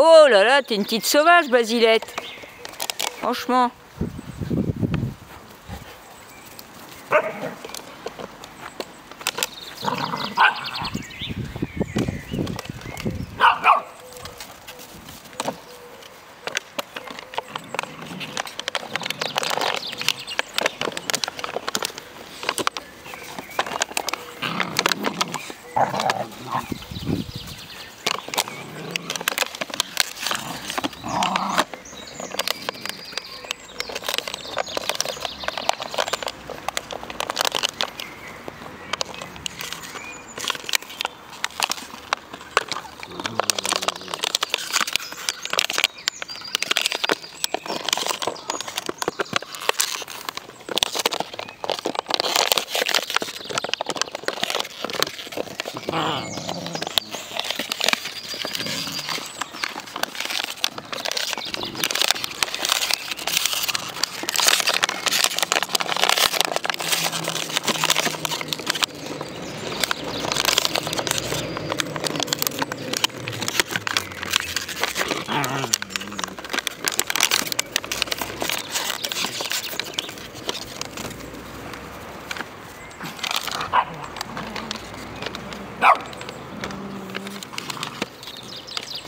Oh là là, t'es une petite sauvage, Basilette. Franchement.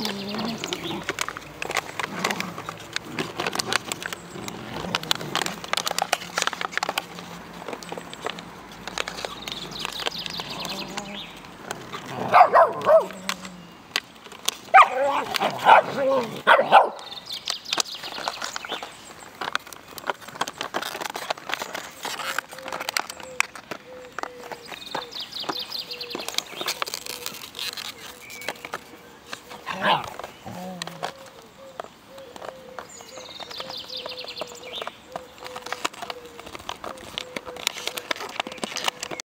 Oh,